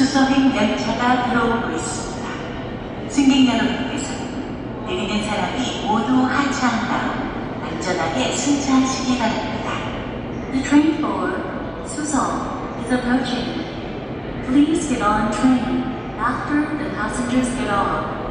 주소행 열차가 들어오고 있습니다. 승객 여러분께서 내리는 사람이 모두 하차한다고 안전하게 승차하시기 바랍니다. The train for Suseong is approaching. Please get on train after the passengers get on.